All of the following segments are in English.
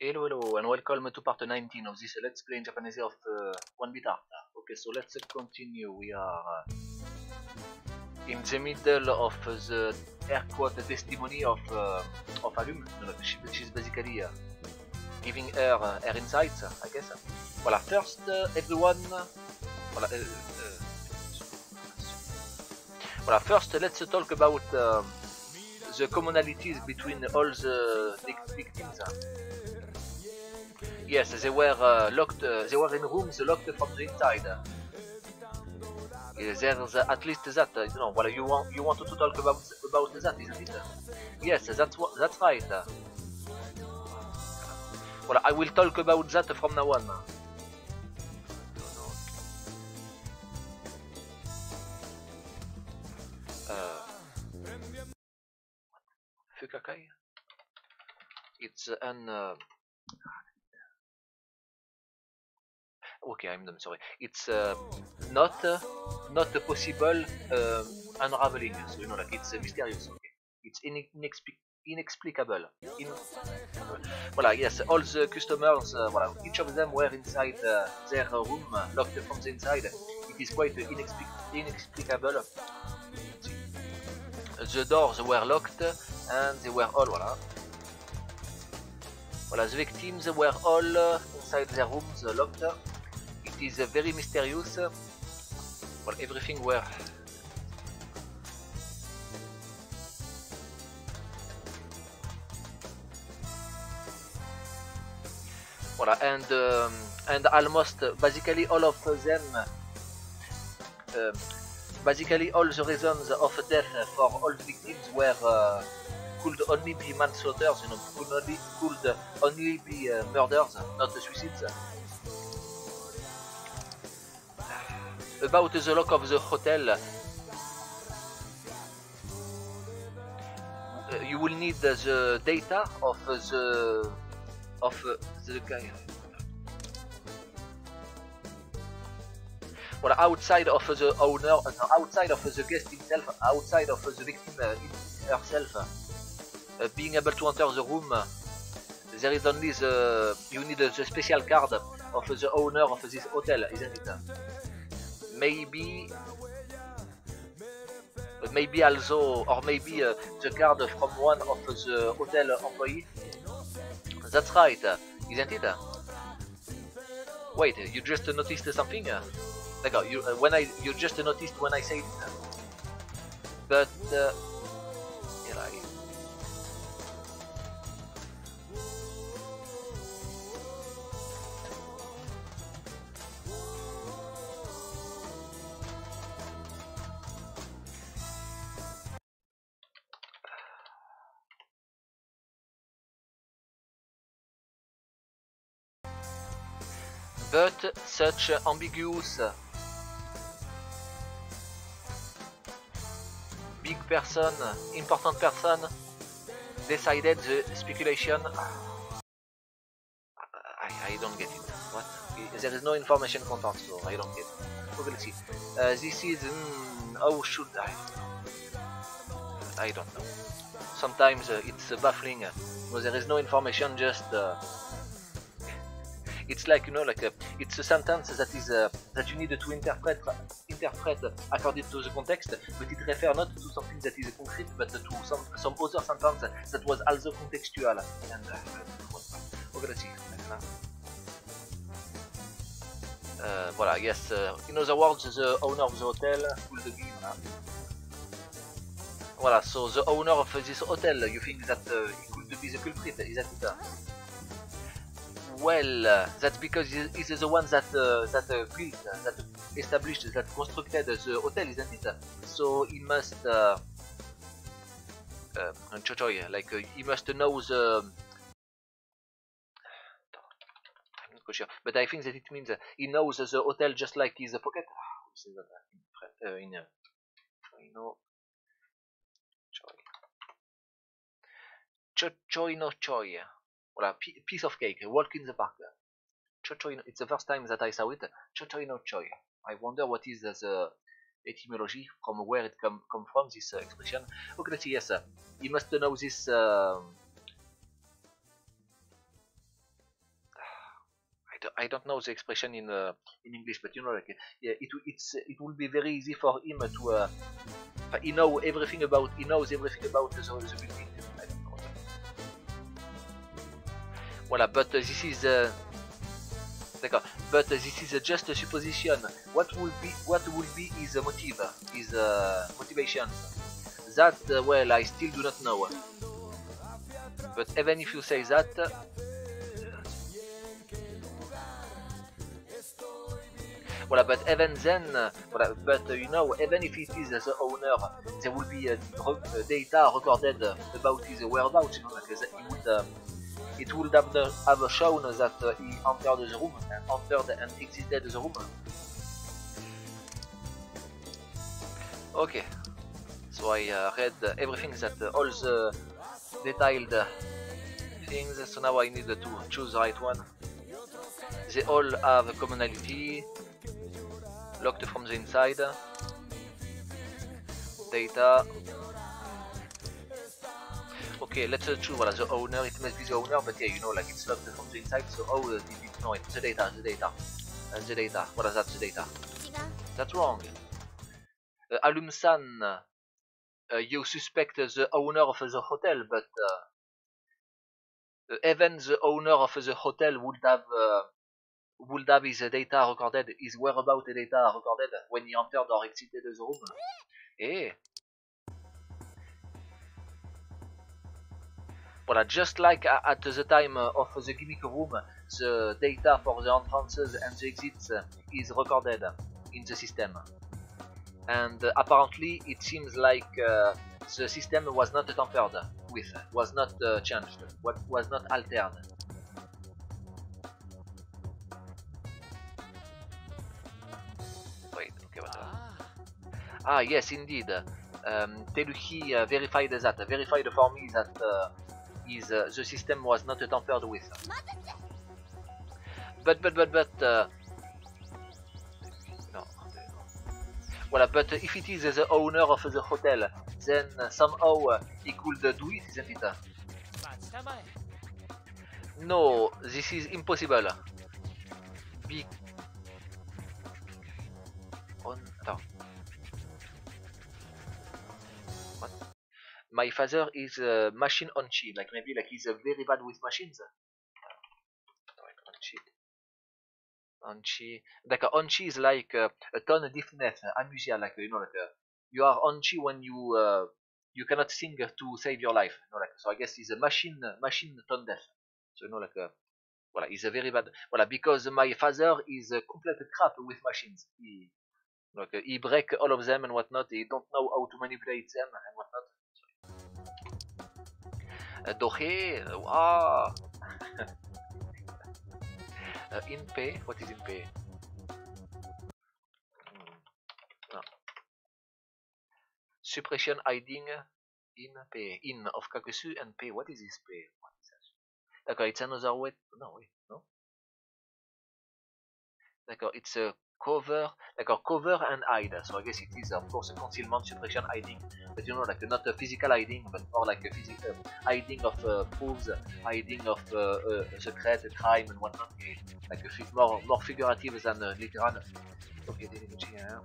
Hello, hello, and welcome to part 19 of this Let's Play in Japanese of uh, One Bit Art. Okay, so let's continue. We are uh, in the middle of the air quote testimony of uh, of Alum, is basically uh, giving her uh, her insights, I guess. Voilà, first, uh, everyone. Voilà, uh, uh, voilà, first, let's talk about um, the commonalities between all the vic- victims. Yes, they were uh, locked. Uh, they were in rooms locked from the inside. Uh, there's uh, at least that. Uh, you know, well, you want you want to talk about about that, isn't it? Yes, that's that's right. Uh, well, I will talk about that from now on. Uh, Fukakai. It's an. Okay, I'm sorry. It's uh, not uh, not possible um, unraveling. So you know, like it's uh, mysterious. Okay, it's in- inexplic- inexplicable. In- voilà, yes, all the customers, uh, voilà, each of them were inside uh, their room, uh, locked from the inside. It is quite uh, inexplic- inexplicable. The doors were locked and they were all, voilà. Voilà, the victims were all uh, inside their rooms uh, locked. It is uh, very mysterious. Well, everything where Voilà, and um, and almost uh, basically all of them, um, basically all the reasons of death for all victims were uh, could only be manslaughter, you know, could only could only be uh, murders, not suicides. About the lock of the hotel, uh, you will need the data of the of the guy. Well, outside of the owner, uh, outside of the guest himself, outside of the victim uh, herself, uh, being able to enter the room, uh, there is only the you need uh, the special card of the owner of this hotel, isn't it? Maybe, uh, maybe also, or maybe uh, the card from one of the hotel employee. That's right, isn't it? Wait, you just noticed something? D'accord, you, uh, when I you just noticed when I said it. But uh, such ambiguous big person, important person decided the speculation. I, I don't get it. What? There is no information content, so I don't get it. Okay, let's see. Uh, this is. Mm, how should I? I don't know. Sometimes uh, it's uh, baffling. Uh, no, there is no information, just. Uh, it's like you know like a, it's a sentence that is uh, that you need to interpret interpret according to the context but it refers not to something that is concrete but to some some other sentence that was also contextual. And uh, let's see. Uh, voilà yes uh, in other words the owner of the hotel voilà. voilà so the owner of this hotel you think that uh, he could be the culprit is that it well, uh, that's because he is the one that uh, that uh, built, that established, that constructed the hotel, isn't it? So he must, uh, uh, like he must know the. I'm not quite sure, but I think that it means he knows the hotel just like his pocket. Uh, in uh, you know, choy, choy choy. Voilà, piece of cake, walk in the park. Chochoy, it's the first time that I saw it. Chochoy no choy. I wonder what is the etymology from where it come come from this uh, expression. Okay. Yes, uh, you must know this. Uh, I don't know the expression in uh, in English, but you know, like yeah, it it's it will be very easy for him to. Uh, he know everything about he knows everything about the, the building. Voilà, but uh, this is uh, d'accord. But uh, this is just a supposition. What will be what will be his motive, his uh, motivation? That uh, well, I still do not know. But even if you say that, Voilà, but even then, but you know, even if it is the owner, there will be a, a data recorded about his whereabouts. You know, like he would, uh, it would have, have shown that uh, he entered the room, and entered and exited the room. Okay, so I uh, read everything that all the detailed things. So now I need to choose the right one. They all have commonality locked from the inside data okay let's uh, choose voilà, the owner it must be the owner but yeah you know like it's locked from the inside so oh uh, the, no it's the data the data. Uh, the data what is that the data. That's wrong. Uh, Alumsan uh, you suspect the owner of the hotel but uh, even the owner of the hotel would have uh, would have his data recorded, his whereabouts data recorded when he entered or exited the room. Eh. Voilà, just like at the time of the gimmick room, the data for the entrances and the exits is recorded in the system. And uh, apparently it seems like uh, the system was not tampered with, was not uh, changed, was not altered. Ah, yes, indeed. Um, Teluhi uh, verified that. Verified for me that uh, is, uh, the system was not tampered with. But, but, but, but... Uh, no. Voilà, but if it is the owner of the hotel, then somehow uh, he could do it, isn't it? No, this is impossible. Be my father is a machine on chi, like maybe like he's uh, very bad with machines. On chi, like on chi is like uh, a ton of different amusia, like you know, like uh, you are on chi when you uh, you cannot sing to save your life. You know, like so I guess he's a machine machine tone deaf. So you know, like uh, well, he's a very bad. Well, because my father is a complete crap with machines. He like he break all of them and whatnot. He don't know how to manipulate them and whatnot. Doré, wow. uh, in pay, what is in pay? No. Suppression hiding in pay. In of Kakusu and pay. What is this pay? What is that? D'accord, it's another way. No, wait, no. D'accord, it's a cover, d'accord, cover and hide. So I guess it is of course a concealment, suppression, hiding, but you know, like not a physical hiding, but more like a physical uh, hiding of uh, proofs, hiding of uh, uh, secret, crime, and whatnot. Like a more more figurative than uh, literal. Okay, délimité, hein.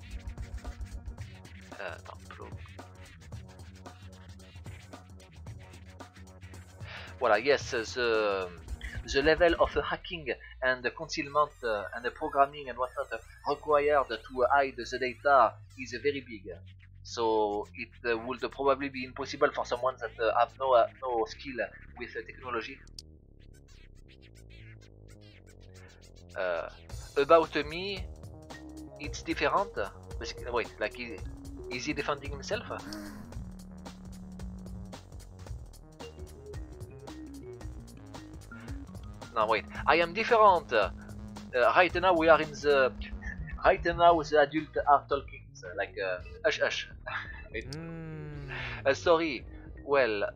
Euh, non, Voilà, yes, the the level of hacking and the concealment uh, and the programming and whatnot required to hide the data is very big. So it uh, would probably be impossible for someone that uh, have no uh, no skill with technology. About me, it's different. Wait, like is he defending himself? No, wait. I am different. Uh, right now we are in the... Right now the adult are talking. Like, uh, hush hush. mm. uh, sorry. Well...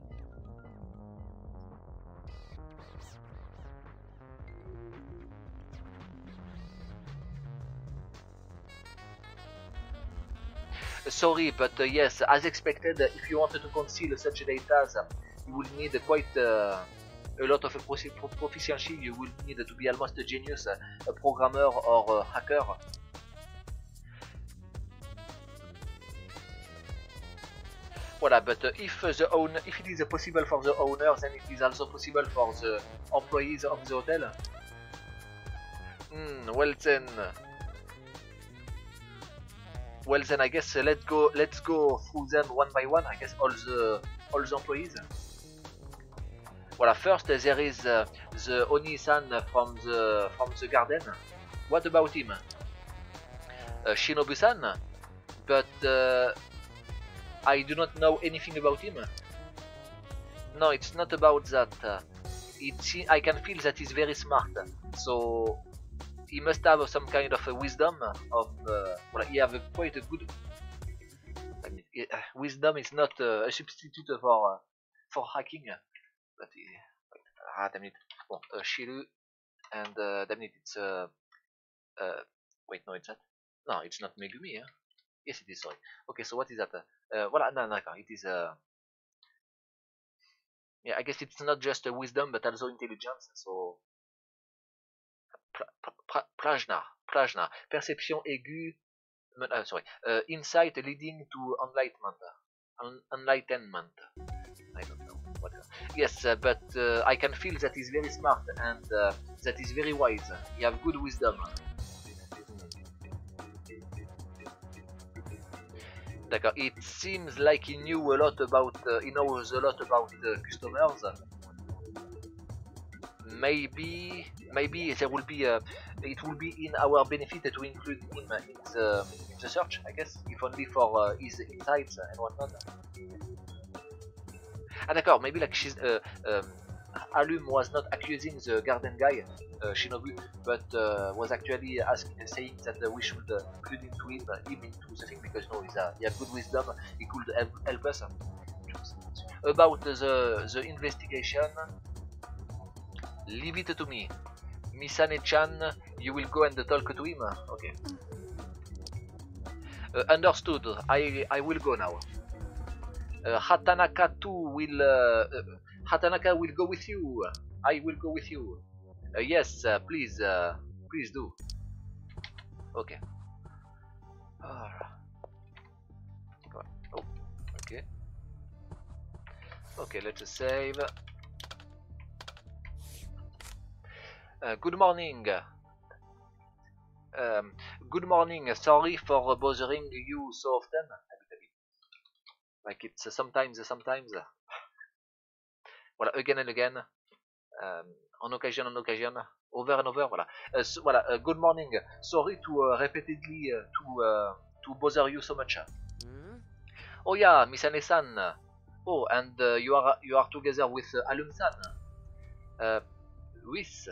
Sorry, but uh, yes, as expected, if you wanted to conceal such data, you will need quite uh, a lot of proficiency. You will need to be almost a genius, a programmer or a hacker. Voilà, but if the owner, if it is possible for the owner, then it is also possible for the employees of the hotel. Hmm, well then, well then, I guess uh, let's go. Let's go through them one by one. I guess all the all the employees. Voilà, first uh, there is uh, the Oni-san from the from the garden. What about him? Uh, Shinobu-san, but uh, I do not know anything about him. No, it's not about that. It's, I can feel that he's very smart, so he must have some kind of a wisdom of uh, well, he have a quite a good I mean, uh, wisdom is not uh, a substitute for uh, for hacking but ah damn it bon, uh, Shiru and uh, damn it it's uh, wait no it's not no it's not Megumi eh? Yes it is sorry okay so what is that uh, voilà no, no, it is uh, yeah I guess it's not just a wisdom but also intelligence so Prajna, Prajna, perception aiguë, uh, sorry, uh, insight leading to enlightenment, enlightenment. I don't know what. Yes, uh, but uh, I can feel that he's very smart and uh, that he's very wise. He have good wisdom. It seems like he knew a lot about. Uh, he knows a lot about the customers maybe maybe there will be a, it will be in our benefit to include him in the, in the search, I guess, if only for uh, his insights and whatnot. Ah d'accord, maybe like she's, uh, um, Alum was not accusing the garden guy, Shinobu, but was actually asking, saying that we should include into him, him into the thing because no, he's, he has good wisdom, he could help, help us. About the, the investigation, Leave it to me. Misane-chan, you will go and talk to him? Okay. Uh, understood. I I will go now. Uh, Hatanaka too will... Uh, Hatanaka will go with you. I will go with you. Uh, yes, uh, please. please do. Okay. Oh, okay. Okay, let's save. Uh, good morning. Um, good morning. Sorry for bothering you so often. Like it's uh, sometimes, sometimes. Voilà, again and again. Um, on occasion, on occasion. Over and over. Voilà. Uh, so, voilà. Uh, good morning. Sorry to uh, repeatedly uh, to uh, to bother you so much. Mm? Oh yeah, Miss Ane-san. Oh, and you are you are together with Alum-san. with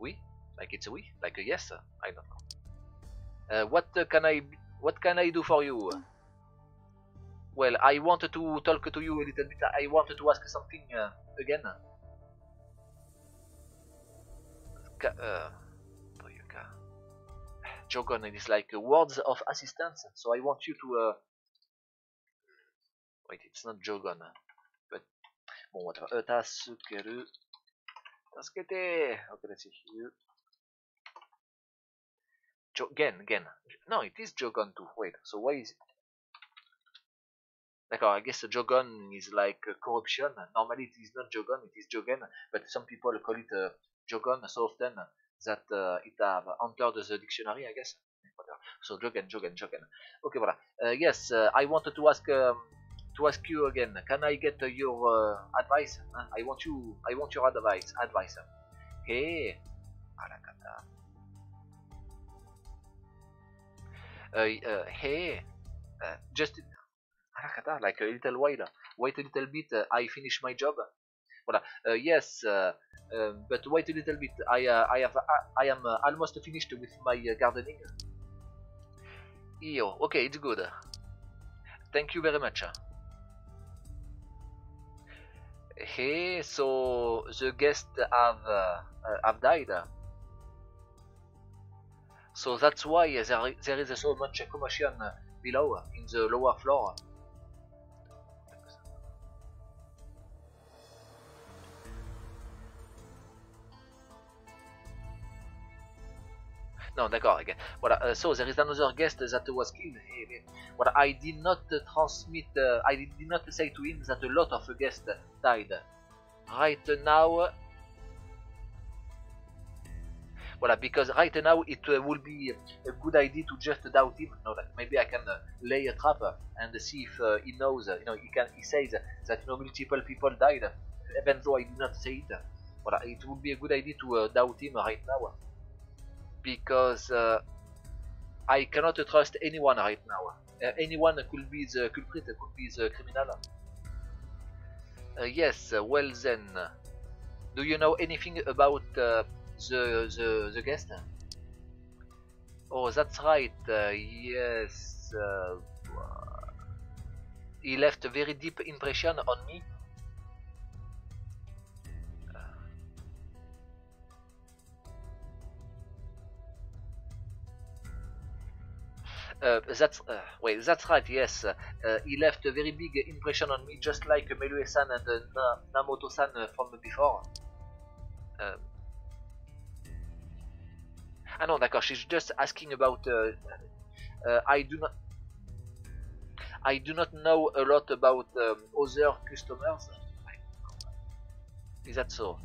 we? Like it's a we? Like a yes? I don't know. Uh, what uh, can I what can I do for you? Well, I wanted to talk to you a little bit. I wanted to ask something uh, again. Ka uh, Jogon, it is like words of assistance. So I want you to. Uh... Wait, it's not Jogon, but bon, whatever. Uh, Tasukeru. Okay, let's see here. Jo Gen, Gen. No, it is Jogon too. Wait, so why is it? D'accord, I guess Jogon is like corruption. Normally it is not Jogon, it is Jogen, but some people call it uh, Jogon so often that uh, it have entered the dictionary, I guess. So Jogen, Jogen, Jogen. Okay, voilà. Uh, yes, uh, I wanted to ask um, to ask you again. Can I get your uh, advice? I want you. I want your advice. Advice. Hey, arakata. Uh, uh, hey, uh, arakata, like a little while. Wait a little bit. Uh, I finish my job. Voilà. Uh, yes, uh, um, but wait a little bit. I I have I am almost finished with my gardening. Yo, okay, it's good. Thank you very much. Hey, so the guests have have died. So that's why there, there is so much commotion below in the lower floor. Non, d'accord. Voilà. Uh, so there is another guest that was killed. Well, I did not uh, transmit. Uh, I did not say to him that a lot of guests died. Right now. Well, because right now it uh, will be a good idea to just doubt him. No, like maybe I can uh, lay a trap and see if uh, he knows. you know, he can. He says that you know multiple people died, even though I did not say it. Well, it would be a good idea to doubt him right now because uh, I cannot trust anyone right now. Uh, anyone could be the culprit, could be the criminal. Uh, yes, well then, do you know anything about the, the, the guest? Oh, that's right, yes. he left a very deep impression on me Uh, that's uh, wait, that's right. Yes, uh, he left a very big impression on me, just like Melue-san and Na Namoto-san from before. Um, ah non, d'accord. She's just asking about. I do not. I do not know a lot about um, other customers. Is that so?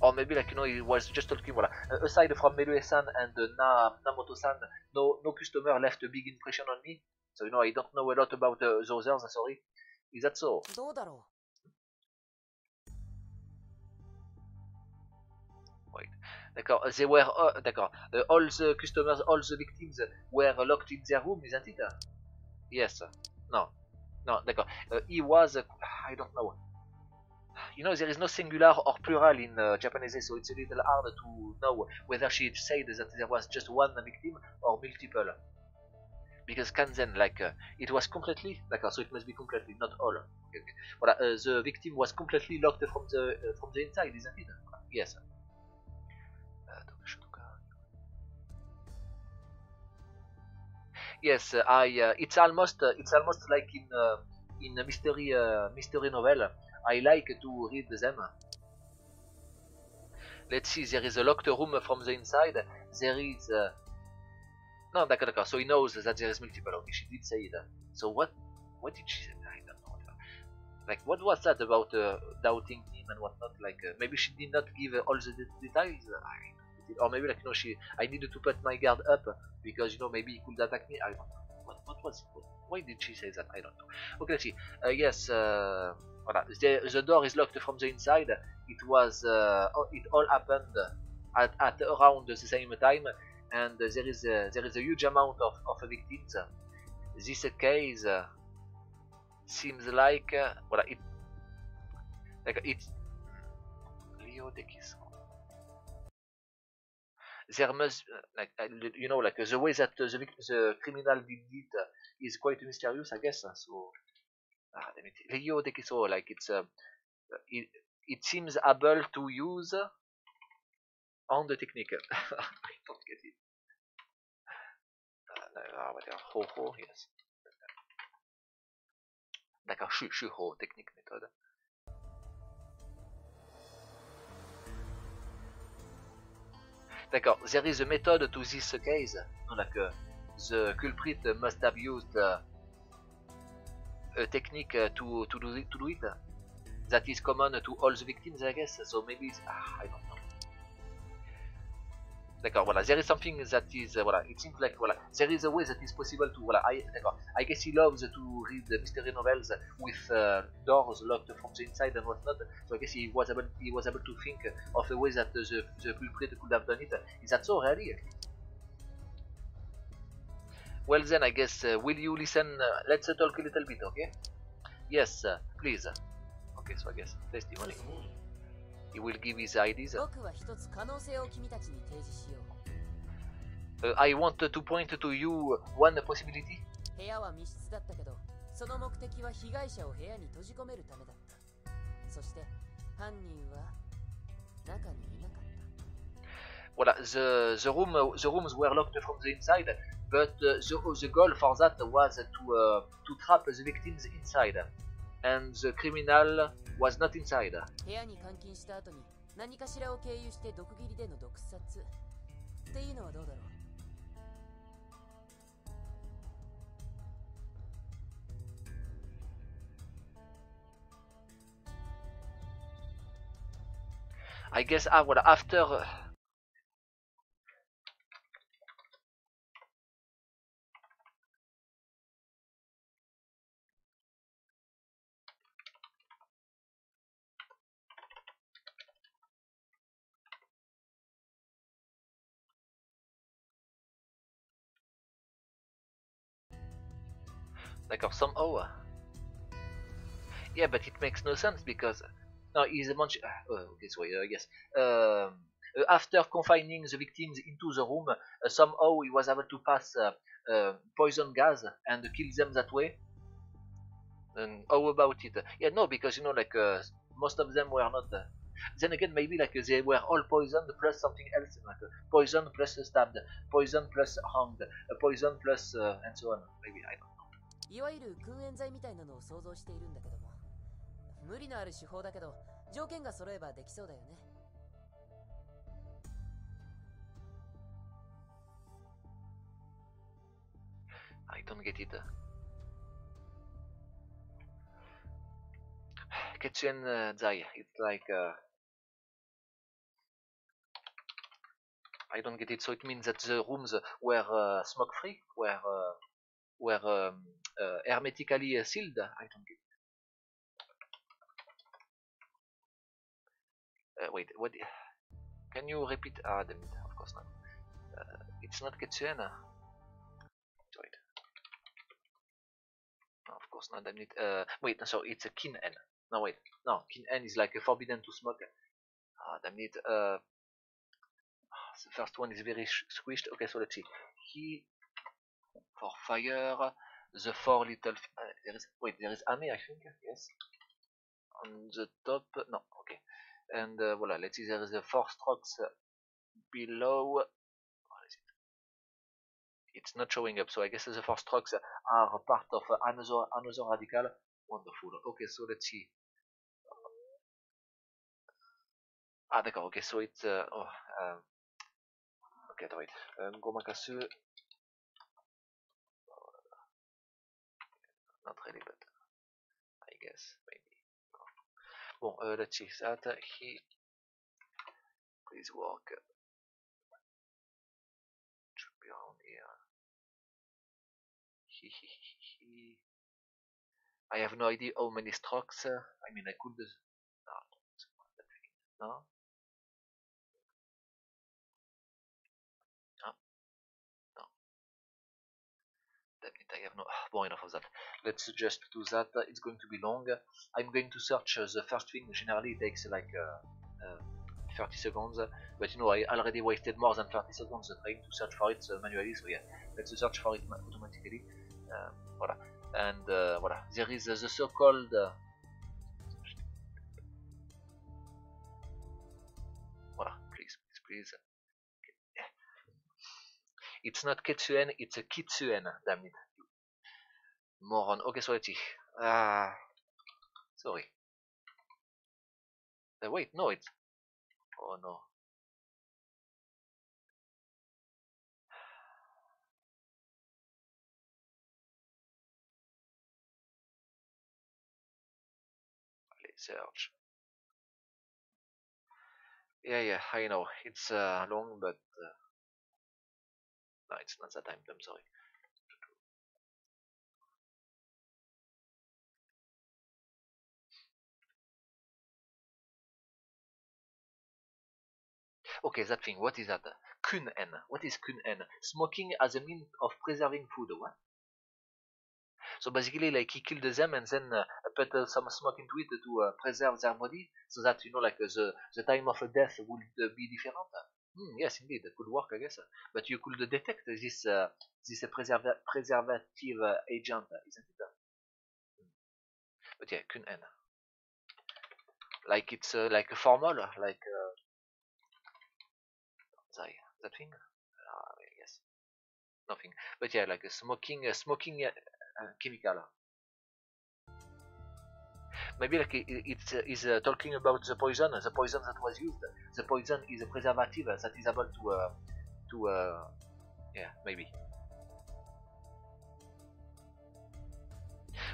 Or maybe like you know he was just talking voilà. Uh, aside from Melue-san and uh, Na Namoto-san no no customer left a big impression on me. So you know I don't know a lot about uh, those others sorry. Is that so? Wait. D'accord. They were uh, d'accord. Uh, all the customers all the victims were locked in their room isn't it? Yes. No. No d'accord. Uh, he was I don't know you know there is no singular or plural in uh, Japanese, so it's a little hard to know whether she said that there was just one victim or multiple. Because Kanzen, like, uh, it was completely, like, so it must be completely, not all. Okay, okay. Well, uh, the victim was completely locked from the uh, from the inside, isn't it? Yes. Yes, I. Uh, it's almost. Uh, it's almost like in in a mystery mystery novel I like to read them. Let's see, there is a locked room from the inside. There is... Uh... No, d'accord. So he knows that there is multiple. Okay, she did say that. So what what did she say? I don't know. Like, what was that about uh, doubting him and whatnot? Like, uh, maybe she did not give all the details. or maybe, like, you know, she... I needed to put my guard up because, you know, maybe he could attack me. I don't know. What, what was it? Why did she say that? I don't know. Okay, let's see. Uh, yes, uh, Voilà. The, the door is locked from the inside. It was uh, it all happened at, at around the same time, and there is a, there is a huge amount of, of victims. This case seems like uh, it like it Leo de there must like you know like the way that the, the criminal did it is quite mysterious I guess so ah, Rio de Queso, like it's uh, it, it seems able to use on the technique. I don't get it. Uh, whatever, ho ho, yes. D'accord, shu shu ho technique méthode. D'accord, there is a method to this case. Like uh, the culprit must have used uh, a technique uh, to to do it, to do it that is common to all the victims, I guess. So maybe ah, I don't know. D'accord, voilà, there is something that is, uh, voilà, it seems like, voilà, there is a way that is possible to, voilà, I, d'accord, I guess he loves to read mystery novels with uh, doors locked from the inside and whatnot, so I guess he was able, he was able to think of a way that the, the culprit could have done it. Is that so, really? Well then, I guess, uh, will you listen? Uh, let's talk a little bit, okay? Yes, uh, please. Okay, so I guess testimony. He will give his ideas. Uh, I want to point to you one possibility. 部屋は密室だったけど、その目的は被害者を部屋に閉じ込めるためだった。そして犯人は中にいなかった。Voilà, the the room the rooms were locked from the inside, but uh, the the goal for that was to uh, to trap the victims inside, and the criminal was not inside. 部屋に監禁した後に 何かしらを経由して毒斬りでの毒殺っていうのはどうだろう I guess ah voilà after D'accord, somehow. Uh, yeah, but it makes no sense because no, he's a bunch. Uh, okay, sorry, uh, yes. Um, uh, after confining the victims into the room, uh, somehow he was able to pass uh, uh, poison gas and kill them that way. And how about it? Yeah, no, because you know, like most of them were not. then again, maybe like they were all poisoned plus something else, like poison plus stabbed, poison plus hanged, poison plus and so on. Maybe I don't. いわゆる訓練剤みたいなのを想像しているんだけども無理のある手法だけど条件が揃えばできそうだよね I don't get it. Kitchen uh, Zai, it's like uh, I don't get it. So it means that the rooms were uh, smoke free, were uh, were um, uh, hermetically sealed. I don't get it. Uh, wait, what? Can you repeat? Ah, damn it, of course not. Uh, it's not Ketsuena. Wait. Of course not, damn it. Uh, wait, so it's a Kin N. No, wait. No, Kin N is like a forbidden to smoke. Ah, damn it. The first one is very squished. Okay, so let's see. He fire. The four little. Uh, there is wait. There is Ame, I think. Yes. On the top. No. Okay. And uh, voila. Let's see. There is the four strokes below. It? It's not showing up. So I guess the four strokes are part of another another radical. Wonderful. Okay. So let's see. Ah d'accord, ok, so it's, uh, oh, um, ok, attends, wait, um, not really, but I guess maybe. Bon, uh, let's see that he please work. Should be around here. He, he, he, he. I have no idea how many strokes. Uh, I mean, I could. No, no. I have no more enough of that. Let's just do that. It's going to be long. I'm going to search uh, the first thing. Generally, it takes like uh, uh, 30 seconds, but you know, I already wasted more than 30 seconds trying to search for it manually. So yeah, let's search for it automatically. Um, voilà. And voilà, there is the so-called Voilà, please, please, please. It's not Kitsuen, it's a Kitsuen, damn it. Moron. Okay, so let's. Ah, sorry. Uh, wait, no, it's. Oh no. Let's search. Yeah, yeah, I know. It's uh, long, but uh, no, it's not that time. I'm sorry. Okay, that thing, what is that? Kun-en. What is kun-en? Smoking as a means of preserving food, what? So basically, like he killed them and then uh, put uh, some smoke into it to uh, preserve their body, so that you know, like the the time of death would be different. Hmm, yes, indeed, it could work, I guess. But you could detect this this preserva preservative agent, isn't it? But yeah, kun-en. Like it's like a formal, like that thing? Uh, yes, nothing. But yeah, like a smoking, a smoking uh, chemical. maybe like it, uh, uh, talking about the poison, the poison that was used. The poison is a preservative that is able to uh, to uh, yeah maybe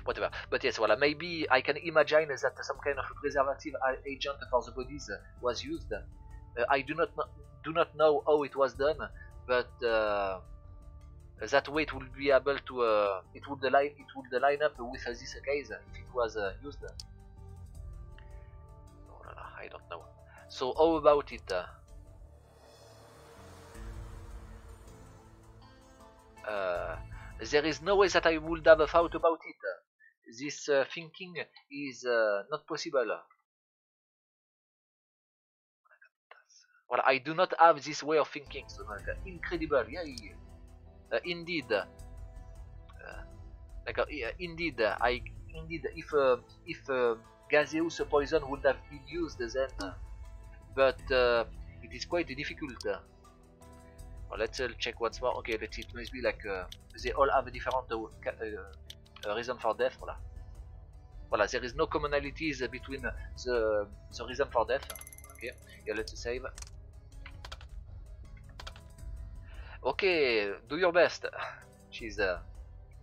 whatever. But yes, well, maybe I can imagine that some kind of preservative agent for the bodies was used. Uh, I do not know, do not know how it was done, but uh, that way it will be able to uh, it would line it would line up with this case if it was uh, used. Oh, I don't know. So how about it? Uh, there is no way that I would have a thought about it. This uh, thinking is uh, not possible. Well, I do not have this way of thinking. So, like, uh, incredible, yeah. yeah. Uh, indeed, uh, like uh, indeed, uh, I indeed if uh, if gaseous poison would have been used then, but it is quite difficult. Let's check once more. Okay, let's it must be like they all have a different reason for death. Voilà. Voilà, there is no commonalities between the, the reason for death. Okay, yeah, let's save. Okay, do your best. She's uh.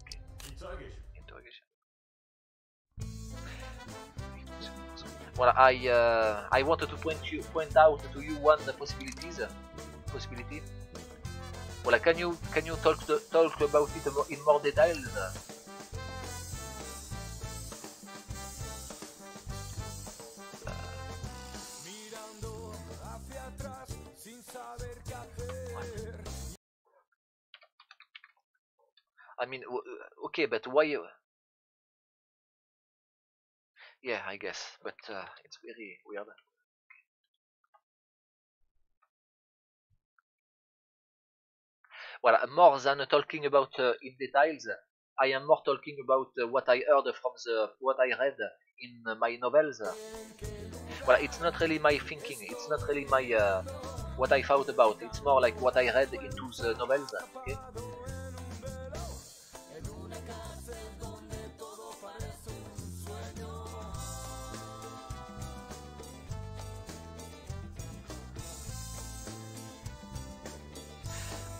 Okay. Interrogation. Interrogation. Well, I uh, I wanted to point you point out to you one possibilities uh, possibility. Well, can you can you talk to, talk about it in more details? I mean, uh, okay, but why? Yeah, I guess, but uh, it's very weird. Well, more than talking about uh, in details, I am more talking about uh, what I heard from the what I read in my novels. Well, it's not really my thinking. It's not really my uh, what I thought about. It's more like what I read into the novels. Okay.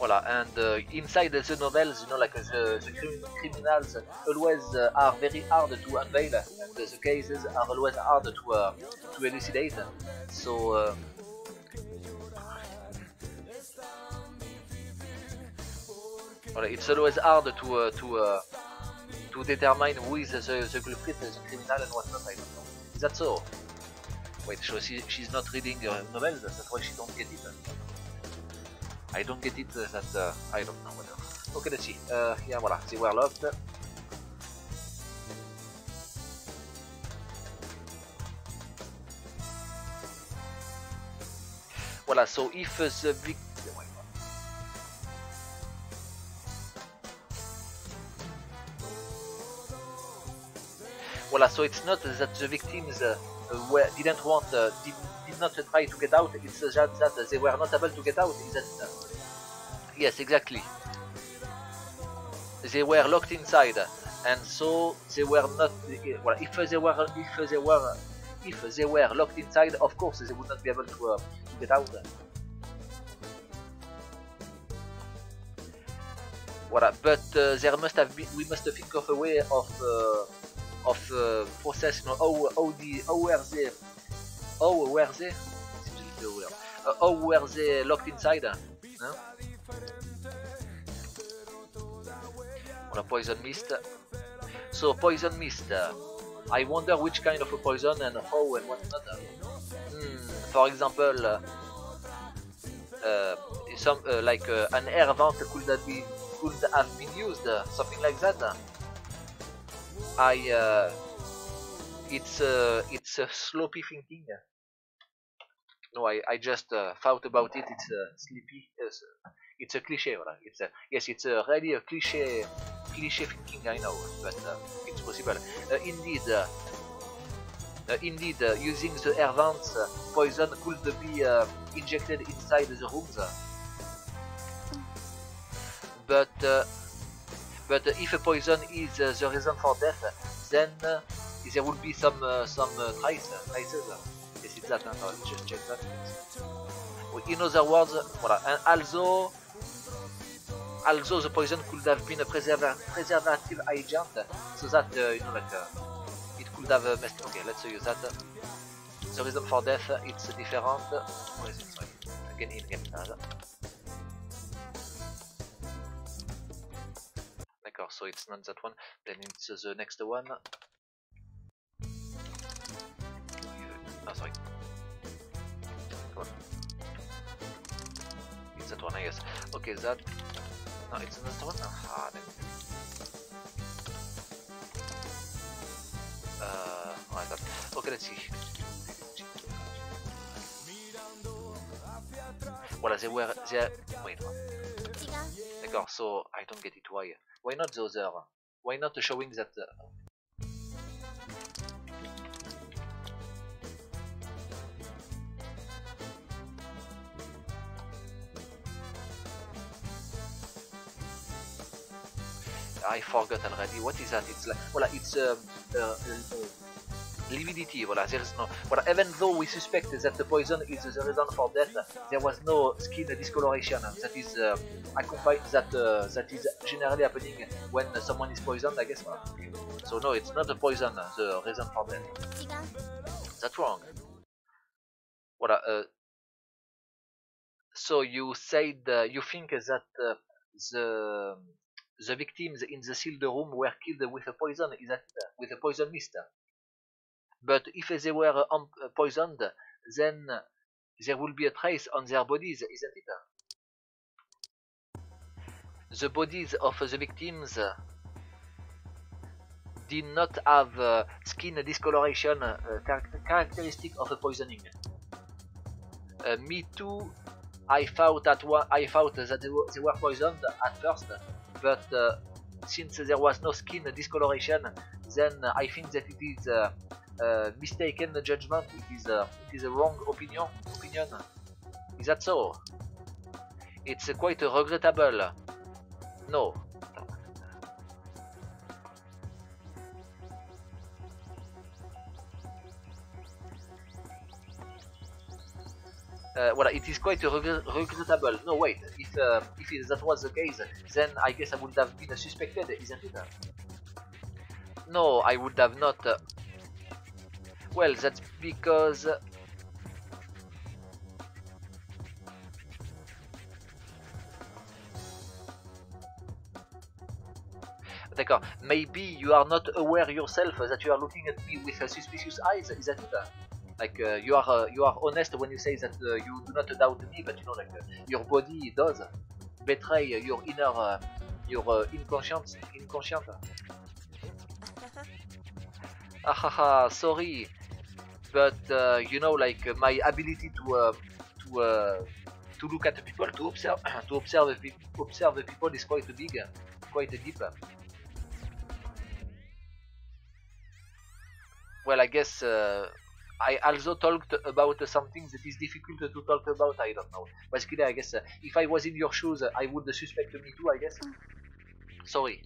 Voilà, and uh, inside the novels, you know, like the, the criminals always uh, are very hard to unveil, and the cases are always hard to uh, to elucidate. So. Uh, well, it's always hard to uh, to uh, to determine who is the, the culprit, the criminal, and whatnot. I don't know. Is that so? Wait, she, she's not reading novels. That's why she don't get it. I don't get it that uh, I don't know whatever. Ok let's see. Uh, yeah voilà, they were locked. Voilà, so if the Voilà, so it's not that the victims uh, were, didn't want, uh, did, did not try to get out, it's just that they were not able to get out. That, uh, yes, exactly. They were locked inside, and so they were not. Well, if they were, if they were, if they were locked inside, of course they would not be able to, to get out. Voilà, but uh, there must have been. We must think of a way of uh, of uh, process, you know, how, the, how were they, how were they, uh, how were they locked inside, huh? On a poison mist. So poison mist, I wonder which kind of a poison and how and what not. Hmm, for example, uh, some uh, like uh, an air vent could have been could have been used, something like that. I uh, it's uh, it's a sloppy thinking. No, I, I just uh, thought about it. It's a sleepy. It's a, it's a cliche. Right? It's a, yes, it's a really a cliche cliche thinking. I know, but uh, it's possible. Uh, indeed, uh, uh, indeed, using the air vents, poison could be injected inside the rooms. But but if poison is the reason for death, then there will be some uh, some uh, trace, traces. Yes, it's that. Huh? just check that. In other words, voilà. And also, also the poison could have been a preserva preservative agent, so that uh, you know, like uh, it could have uh, messed. Okay, let's use that. The reason for death it's different. What is it? Sorry. Again, in game so it's not that one. Then it's the next one. Oh, sorry. Come on. It's that one, I guess. Okay, that. No, it's another one. Ah, then. Uh, oh, that. Okay, let's see. Voilà, they were. They. Wait. D'accord, so I don't get it. Why? Why not the other? Why not showing that? Uh, I forgot already. What is that? It's like, well, it's um, uh, uh, lividity. Voilà, there is no. Well, even though we suspect that the poison is the reason for death, there was no skin discoloration. That is uh, accompanied that uh, that is generally happening when someone is poisoned. I guess. So no, it's not the poison the reason for death. That's wrong. Voilà. Uh, so you said uh, you think that uh, the the victims in the sealed room were killed with a poison, is that with a poison mist? But if they were um, poisoned, then there will be a trace on their bodies, isn't it? The bodies of the victims did not have uh, skin discoloration uh, char characteristic of a poisoning. Uh, me too. I thought that I thought that they were, they were poisoned at first, but uh, since there was no skin discoloration, then I think that it is uh, mistaken judgment. It is uh, it is a wrong opinion. Opinion. Is that so? It's quite regrettable. No. Uh, well, it is quite regrettable. No, wait. If uh, if that was the case, then I guess I would have been suspected, isn't it? No, I would have not. Uh, well, that's because. D'accord. Maybe you are not aware yourself that you are looking at me with suspicious eyes. Is that it? like uh, you are uh, you are honest when you say that uh, you do not doubt me but you know like your body does betray your inner your inconscient inconscient ah sorry but uh, you know like uh, my ability to uh, to to look at the people to observe to observe observe the people is quite big quite deep well I guess I also talked about something that is difficult to talk about. I don't know. Basically, I guess uh, if I was in your shoes, I would suspect me too. I guess. Mm. Sorry.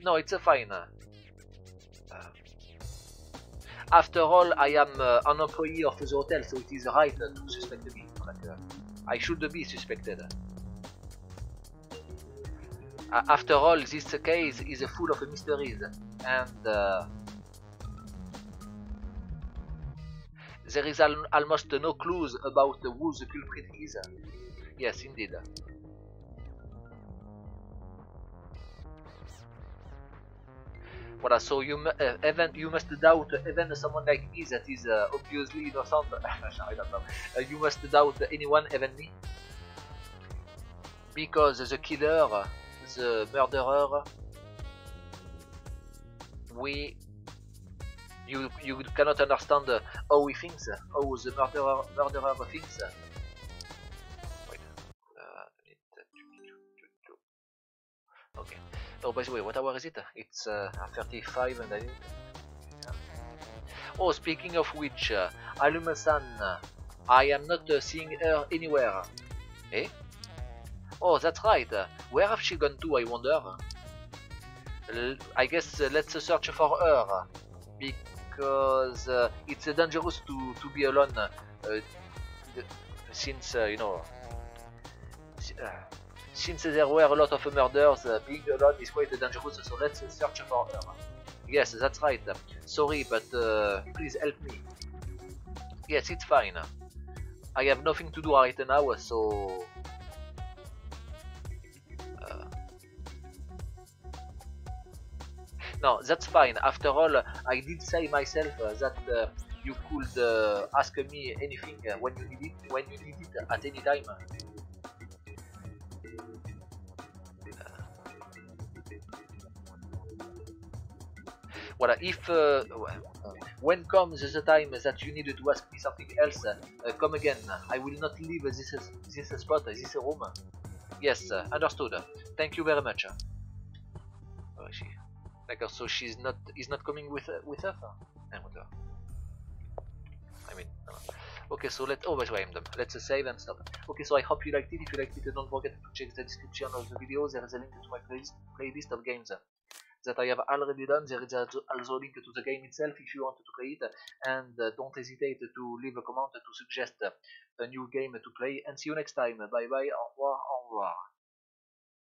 No, it's a fine. Uh, after all, I am uh, an employee of the hotel, so it is right to suspect me. But, I should be suspected. after all, this case is full of mysteries, and there is al almost no clues about who the culprit is. Yes, indeed. Voilà, so you uh, even you must doubt even someone like me that is uh, obviously innocent. I don't know. Uh, you must doubt anyone, even me, because the killer, the murderer, we you you cannot understand how he thinks, how the murderer murderer thinks. Oh, by the way, what hour is it? It's uh, 35 and I. Oh, speaking of which, uh, Aluma-san, I am not uh, seeing her anywhere. Eh? Oh, that's right. Where have she gone to, I wonder? L I guess uh, let's search for her because uh, it's dangerous to, to be alone uh, since, uh, you know, uh, since there were a lot of murders, uh, being alone is quite dangerous, so let's search for her. Yes, that's right. Sorry, but please help me. Yes, it's fine. I have nothing to do right now, so No, that's fine. After all, I did say myself uh, that uh, you could uh, ask me anything when you need it, when you need it at any time. If uh, when comes the time that you need to ask me something else, uh, come again. I will not leave this this spot, this room. Yes, uh, understood. Thank you very much. Where is she? D'accord, so she's not he's not coming with uh, with her. I mean, no. Okay, so oh, by the way, let's save and stop. Okay, so I hope you liked it. If you liked it, don't forget to check the description of the video. There is a link to my playlist, playlist of games that I have already done. There is also a link to the game itself if you want to play it. And uh, don't hesitate to leave a comment to suggest a new game to play. And see you next time. Bye bye. Au revoir. Au revoir.